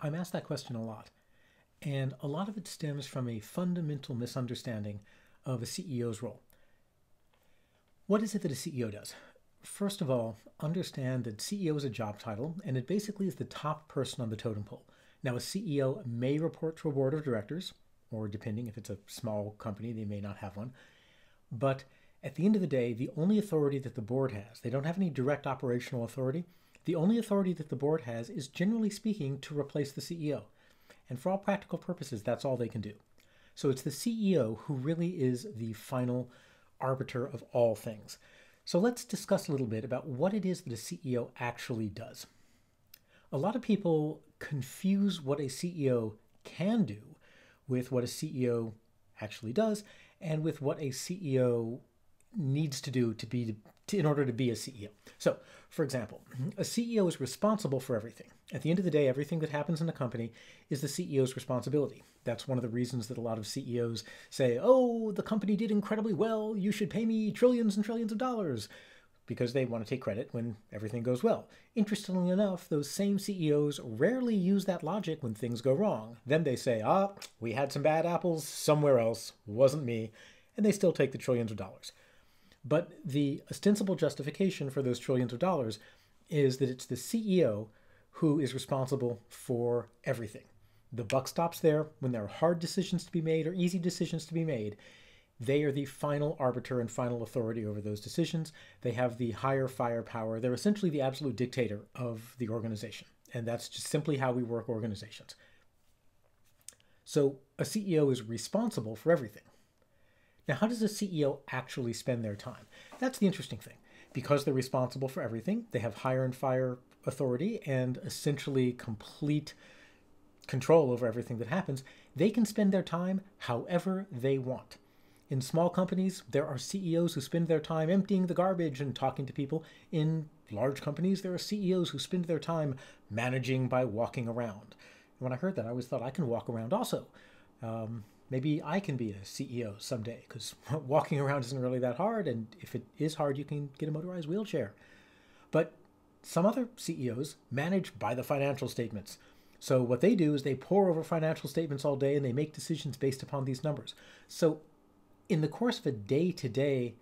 I'm asked that question a lot. And a lot of it stems from a fundamental misunderstanding of a CEO's role. What is it that a CEO does? First of all, understand that CEO is a job title, and it basically is the top person on the totem pole. Now, a CEO may report to a board of directors, or depending if it's a small company, they may not have one. But at the end of the day, the only authority that the board has, they don't have any direct operational authority. The only authority that the board has is generally speaking to replace the CEO. And for all practical purposes, that's all they can do. So it's the CEO who really is the final arbiter of all things. So let's discuss a little bit about what it is that a CEO actually does. A lot of people confuse what a CEO can do with what a CEO actually does and with what a CEO needs to do to be to, in order to be a CEO. So, for example, a CEO is responsible for everything. At the end of the day, everything that happens in a company is the CEO's responsibility. That's one of the reasons that a lot of CEOs say, "Oh, the company did incredibly well. You should pay me trillions and trillions of dollars." Because they want to take credit when everything goes well. Interestingly enough, those same CEOs rarely use that logic when things go wrong. Then they say, ah, we had some bad apples somewhere else, wasn't me, and they still take the trillions of dollars. But the ostensible justification for those trillions of dollars is that it's the CEO who is responsible for everything. The buck stops there when there are hard decisions to be made or easy decisions to be made. They are the final arbiter and final authority over those decisions. They have the higher firepower. They're essentially the absolute dictator of the organization. And that's just simply how we work organizations. So a CEO is responsible for everything. Now, how does a CEO actually spend their time? That's the interesting thing. Because they're responsible for everything, they have hire and fire authority and essentially complete control over everything that happens, they can spend their time however they want. In small companies, there are CEOs who spend their time emptying the garbage and talking to people. In large companies, there are CEOs who spend their time managing by walking around. When I heard that, I always thought I can walk around also. Um, maybe I can be a CEO someday because walking around isn't really that hard. And if it is hard, you can get a motorized wheelchair. But some other CEOs manage by the financial statements. So what they do is they pore over financial statements all day and they make decisions based upon these numbers. So in the course of a day to day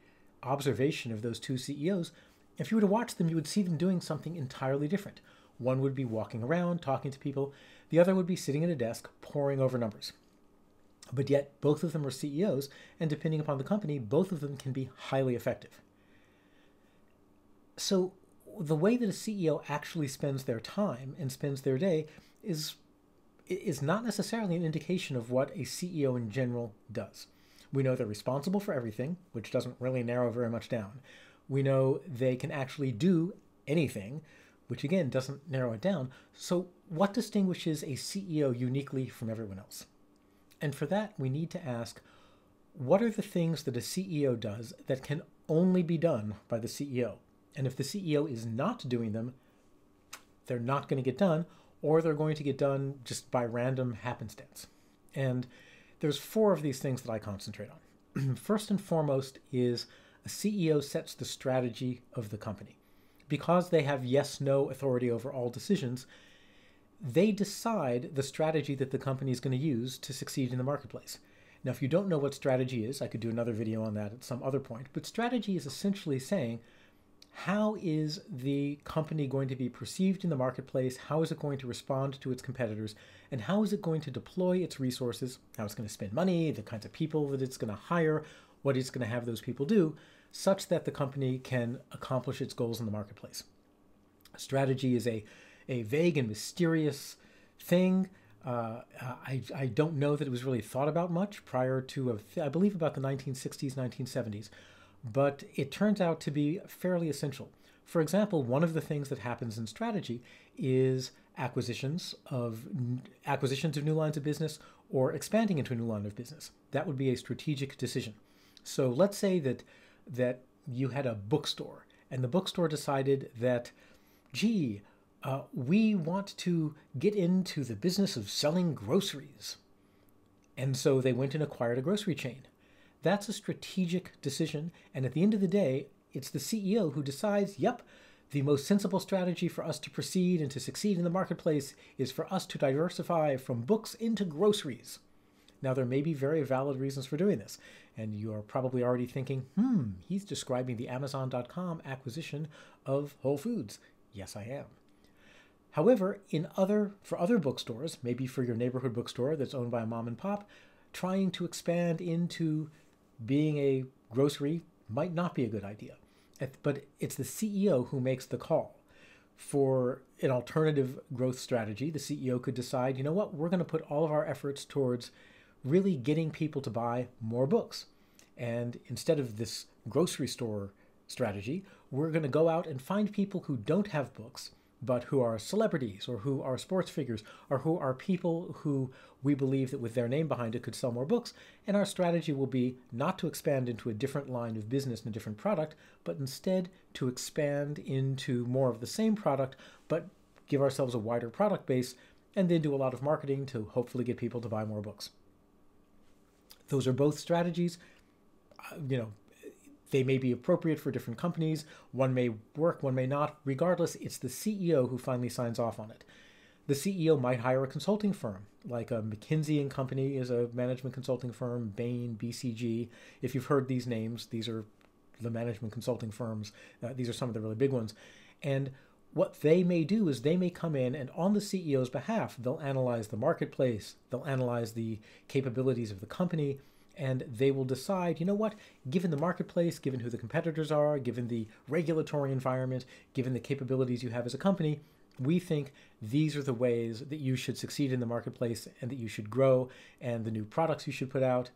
observation of those two CEOs, if you were to watch them, you would see them doing something entirely different. One would be walking around, talking to people. The other would be sitting at a desk, poring over numbers. But yet, both of them are CEOs, and depending upon the company, both of them can be highly effective. So, the way that a CEO actually spends their time and spends their day is is not necessarily an indication of what a CEO in general does. We know they're responsible for everything, which doesn't really narrow very much down. We know they can actually do anything, which again doesn't narrow it down. So, what distinguishes a CEO uniquely from everyone else? And for that, we need to ask what are the things that a CEO does that can only be done by the CEO? And if the CEO is not doing them, they're not going to get done, or they're going to get done just by random happenstance. And there's four of these things that I concentrate on. First and foremost is a CEO sets the strategy of the company. Because they have yes no authority over all decisions, they decide the strategy that the company is going to use to succeed in the marketplace. Now, if you don't know what strategy is, I could do another video on that at some other point, but strategy is essentially saying how is the company going to be perceived in the marketplace? How is it going to respond to its competitors? And how is it going to deploy its resources? How it's going to spend money, the kinds of people that it's going to hire, what it's going to have those people do, such that the company can accomplish its goals in the marketplace. Strategy is a a vague and mysterious thing. Uh, I, I don't know that it was really thought about much prior to, a, I believe, about the 1960s, 1970s, but it turns out to be fairly essential. For example, one of the things that happens in strategy is acquisitions of acquisitions of new lines of business or expanding into a new line of business. That would be a strategic decision. So let's say that that you had a bookstore and the bookstore decided that, gee, uh, we want to get into the business of selling groceries. And so they went and acquired a grocery chain. That's a strategic decision. And at the end of the day, it's the CEO who decides, yep, the most sensible strategy for us to proceed and to succeed in the marketplace is for us to diversify from books into groceries. Now, there may be very valid reasons for doing this, and you are probably already thinking, hmm, he's describing the Amazon.com acquisition of Whole Foods. Yes, I am. However, in other for other bookstores, maybe for your neighborhood bookstore that's owned by a mom and pop, trying to expand into being a grocery might not be a good idea. But it's the CEO who makes the call. For an alternative growth strategy, the CEO could decide, you know what, we're going to put all of our efforts towards really getting people to buy more books. And instead of this grocery store strategy, we're going to go out and find people who don't have books but who are celebrities or who are sports figures or who are people who we believe that with their name behind it could sell more books. And our strategy will be not to expand into a different line of business and a different product, but instead to expand into more of the same product, but give ourselves a wider product base and then do a lot of marketing to hopefully get people to buy more books. Those are both strategies. Uh, you know, they may be appropriate for different companies. One may work, one may not. Regardless, it's the CEO who finally signs off on it. The CEO might hire a consulting firm, like a McKinsey and Company is a management consulting firm, Bain, BCG. If you've heard these names, these are the management consulting firms. Uh, these are some of the really big ones. And what they may do is they may come in and on the CEO's behalf, they'll analyze the marketplace, they'll analyze the capabilities of the company, and they will decide, you know what, given the marketplace, given who the competitors are, given the regulatory environment, given the capabilities you have as a company, we think these are the ways that you should succeed in the marketplace and that you should grow and the new products you should put out,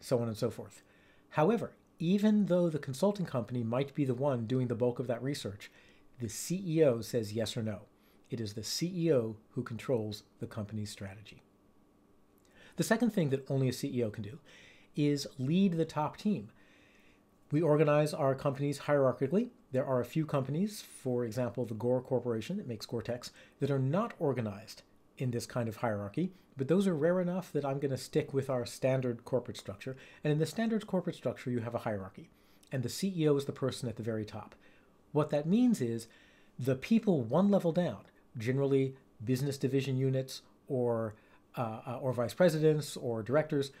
so on and so forth. However, even though the consulting company might be the one doing the bulk of that research, the CEO says yes or no. It is the CEO who controls the company's strategy. The second thing that only a CEO can do is lead the top team. We organize our companies hierarchically. There are a few companies, for example, the Gore Corporation that makes Gore-Tex, that are not organized in this kind of hierarchy, but those are rare enough that I'm going to stick with our standard corporate structure. And in the standard corporate structure, you have a hierarchy, and the CEO is the person at the very top. What that means is the people one level down, generally business division units or uh, or vice presidents or directors,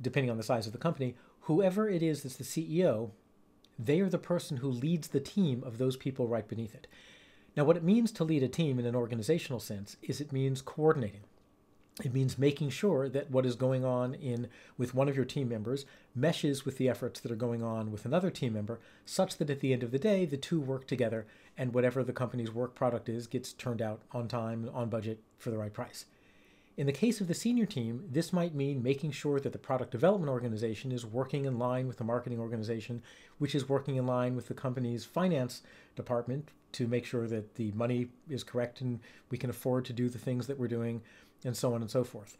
depending on the size of the company, whoever it is that's the CEO, they are the person who leads the team of those people right beneath it. Now, what it means to lead a team in an organizational sense is it means coordinating. It means making sure that what is going on in with one of your team members meshes with the efforts that are going on with another team member, such that at the end of the day, the two work together and whatever the company's work product is gets turned out on time, on budget, for the right price. In the case of the senior team, this might mean making sure that the product development organization is working in line with the marketing organization, which is working in line with the company's finance department to make sure that the money is correct and we can afford to do the things that we're doing, and so on and so forth.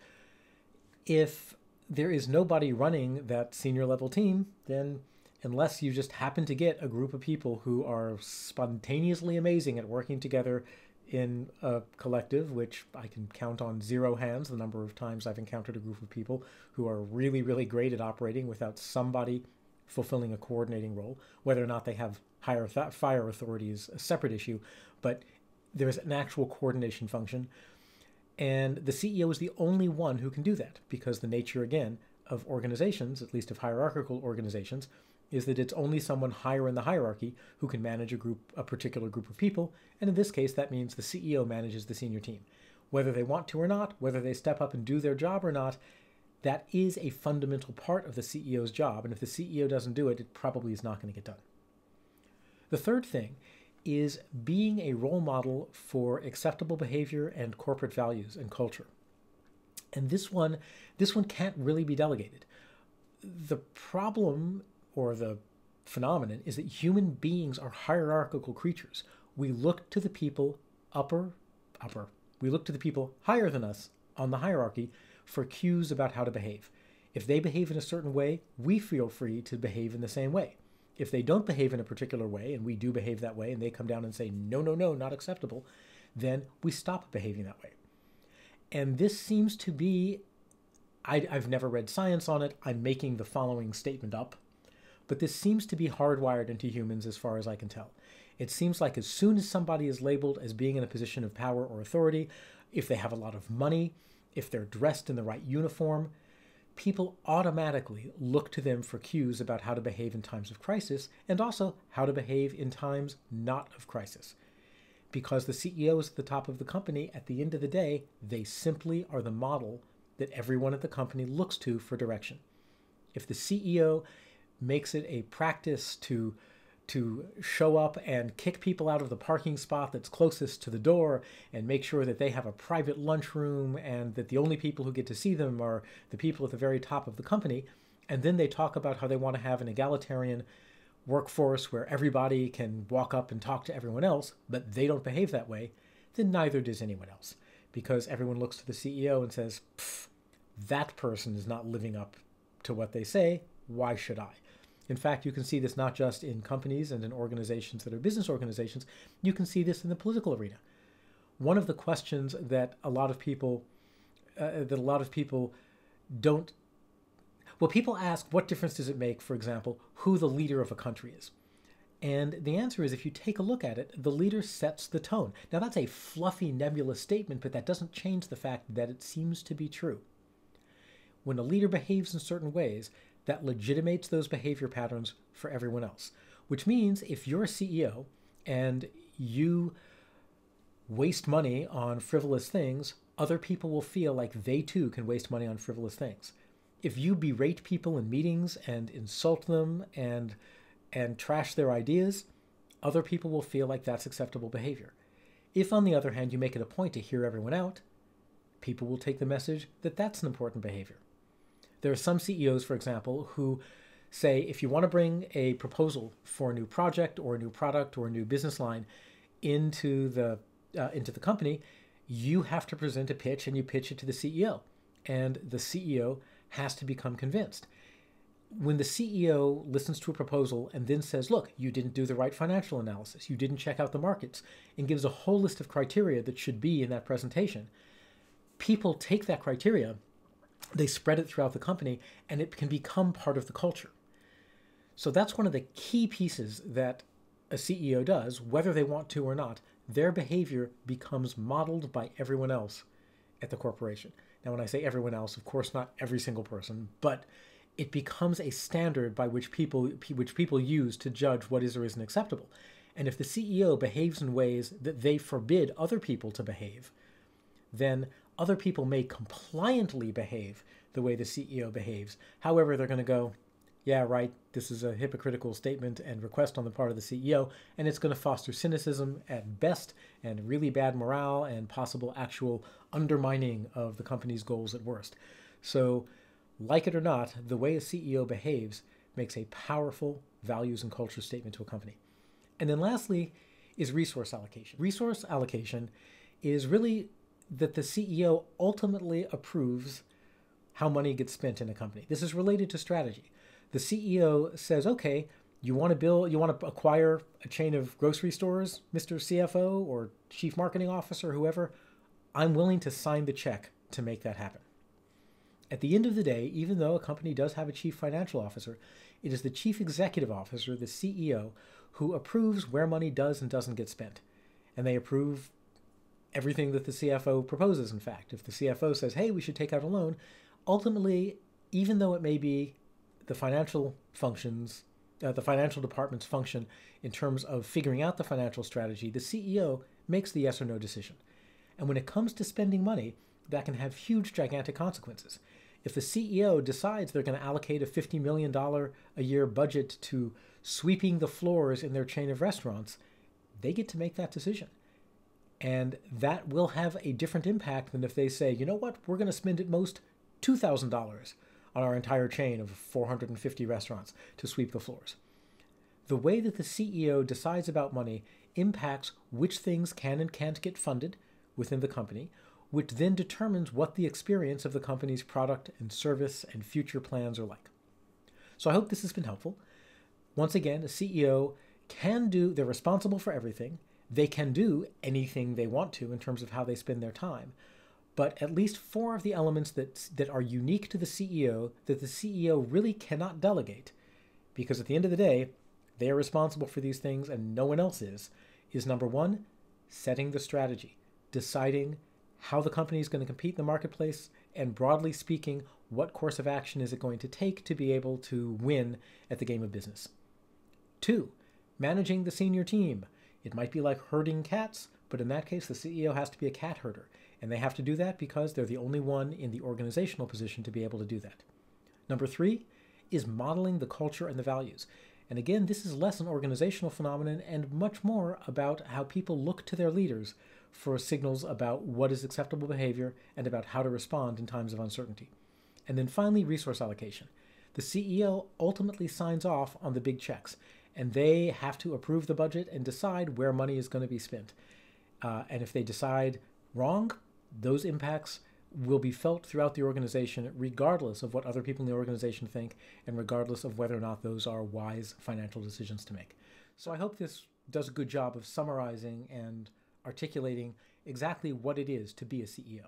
If there is nobody running that senior level team, then unless you just happen to get a group of people who are spontaneously amazing at working together in a collective, which I can count on zero hands the number of times I've encountered a group of people who are really, really great at operating without somebody fulfilling a coordinating role. Whether or not they have higher th- fire authority is a separate issue, but there's an actual coordination function. And the CEO is the only one who can do that because the nature, again, of organizations, at least of hierarchical organizations, is that it's only someone higher in the hierarchy who can manage a group a particular group of people and in this case that means the CEO manages the senior team. Whether they want to or not whether they step up and do their job or not that is a fundamental part of the CEO's job and if the CEO doesn't do it it probably is not going to get done. The third thing is being a role model for acceptable behavior and corporate values and culture. And this one this one can't really be delegated. The problem or the phenomenon is that human beings are hierarchical creatures. We look to the people upper, upper. We look to the people higher than us on the hierarchy for cues about how to behave. If they behave in a certain way, we feel free to behave in the same way. If they don't behave in a particular way, and we do behave that way, and they come down and say, no, no, no, not acceptable, then we stop behaving that way. And this seems to be, I, have never read science on it. I'm making the following statement up but this seems to be hardwired into humans as far as I can tell. It seems like as soon as somebody is labeled as being in a position of power or authority, if they have a lot of money, if they're dressed in the right uniform, people automatically look to them for cues about how to behave in times of crisis and also how to behave in times not of crisis. Because the CEO is at the top of the company, at the end of the day, they simply are the model that everyone at the company looks to for direction. If the CEO makes it a practice to to show up and kick people out of the parking spot that's closest to the door and make sure that they have a private lunchroom and that the only people who get to see them are the people at the very top of the company. And then they talk about how they want to have an egalitarian workforce where everybody can walk up and talk to everyone else, but they don't behave that way, then neither does anyone else. Because everyone looks to the CEO and says, that person is not living up to what they say. Why should I? In fact, you can see this not just in companies and in organizations that are business organizations, you can see this in the political arena. One of the questions that a lot of people uh, that a lot of people don't well people ask what difference does it make for example who the leader of a country is? And the answer is if you take a look at it the leader sets the tone. Now that's a fluffy nebulous statement but that doesn't change the fact that it seems to be true. When a leader behaves in certain ways that legitimates those behavior patterns for everyone else. Which means if you're a CEO and you waste money on frivolous things, other people will feel like they too can waste money on frivolous things. If you berate people in meetings and insult them and and trash their ideas, other people will feel like that's acceptable behavior. If on the other hand you make it a point to hear everyone out, people will take the message that that's an important behavior. There are some CEOs, for example, who say if you want to bring a proposal for a new project or a new product or a new business line into the uh, into the company, you have to present a pitch and you pitch it to the CEO, and the CEO has to become convinced. When the CEO listens to a proposal and then says, "Look, you didn't do the right financial analysis, you didn't check out the markets," and gives a whole list of criteria that should be in that presentation, people take that criteria they spread it throughout the company and it can become part of the culture. So that's one of the key pieces that a CEO does, whether they want to or not. Their behavior becomes modeled by everyone else at the corporation. Now, when I say everyone else, of course, not every single person, but it becomes a standard by which people which people use to judge what is or isn't acceptable. And if the CEO behaves in ways that they forbid other people to behave, then other people may compliantly behave the way the CEO behaves. However, they're going to go, yeah, right, this is a hypocritical statement and request on the part of the CEO, and it's going to foster cynicism at best and really bad morale and possible actual undermining of the company's goals at worst. So, like it or not, the way a CEO behaves makes a powerful values and culture statement to a company. And then lastly is resource allocation. Resource allocation is really that the CEO ultimately approves how money gets spent in a company. This is related to strategy. The CEO says, okay, you want to build, you want to acquire a chain of grocery stores, Mr. CFO or Chief Marketing Officer, whoever. I'm willing to sign the check to make that happen. At the end of the day, even though a company does have a chief financial officer, it is the chief executive officer, the CEO, who approves where money does and doesn't get spent. And they approve everything that the CFO proposes, in fact. If the CFO says, hey, we should take out a loan, ultimately, even though it may be the financial functions, uh, the financial department's function in terms of figuring out the financial strategy, the CEO makes the yes or no decision. And when it comes to spending money, that can have huge, gigantic consequences. If the CEO decides they're going to allocate a $50 million a year budget to sweeping the floors in their chain of restaurants, they get to make that decision. And that will have a different impact than if they say, you know what, we're going to spend at most $2,000 on our entire chain of 450 restaurants to sweep the floors. The way that the CEO decides about money impacts which things can and can't get funded within the company, which then determines what the experience of the company's product and service and future plans are like. So I hope this has been helpful. Once again, a CEO can do, they're responsible for everything they can do anything they want to in terms of how they spend their time. But at least four of the elements that, that are unique to the CEO that the CEO really cannot delegate because at the end of the day, they are responsible for these things and no one else is, is number one, setting the strategy, deciding how the company is going to compete in the marketplace, and broadly speaking, what course of action is it going to take to be able to win at the game of business. Two, managing the senior team. It might be like herding cats, but in that case, the CEO has to be a cat herder. And they have to do that because they're the only one in the organizational position to be able to do that. Number three is modeling the culture and the values. And again, this is less an organizational phenomenon and much more about how people look to their leaders for signals about what is acceptable behavior and about how to respond in times of uncertainty. And then finally, resource allocation. The CEO ultimately signs off on the big checks, and they have to approve the budget and decide where money is going to be spent. Uh, and if they decide wrong, those impacts will be felt throughout the organization, regardless of what other people in the organization think, and regardless of whether or not those are wise financial decisions to make. So I hope this does a good job of summarizing and articulating exactly what it is to be a CEO.